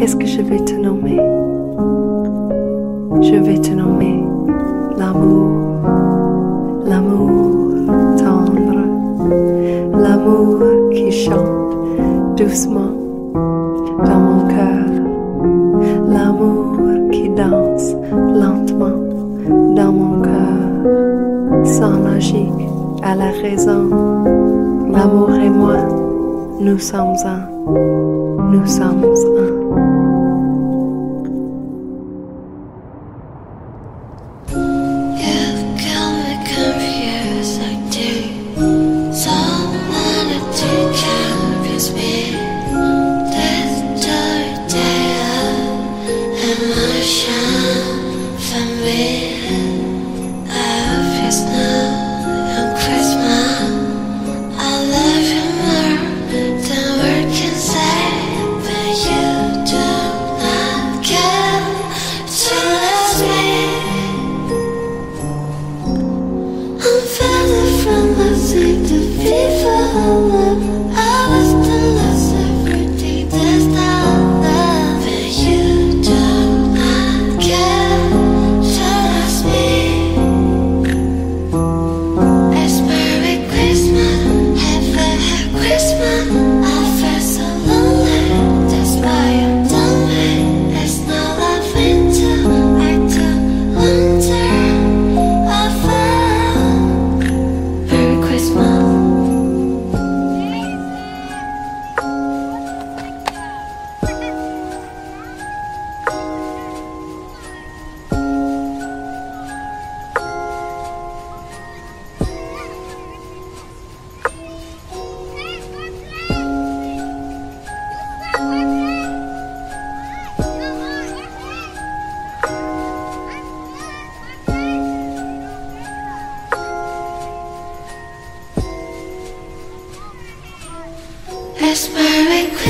qu'est-ce que je vais te nommer? Je vais te nommer l'amour, l'amour tendre, l'amour qui chante doucement dans mon cœur, l'amour qui danse lentement dans mon cœur, sans logique à la raison. L'amour et moi, nous sommes un, nous sommes un.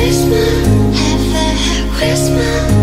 Christmas, have a Christmas.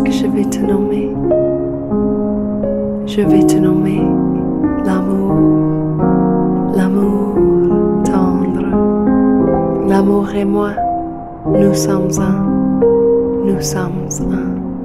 que je vais te nommer? Je vais te nommer l'amour, l'amour tendre. L'amour et moi, nous sommes un, nous sommes un.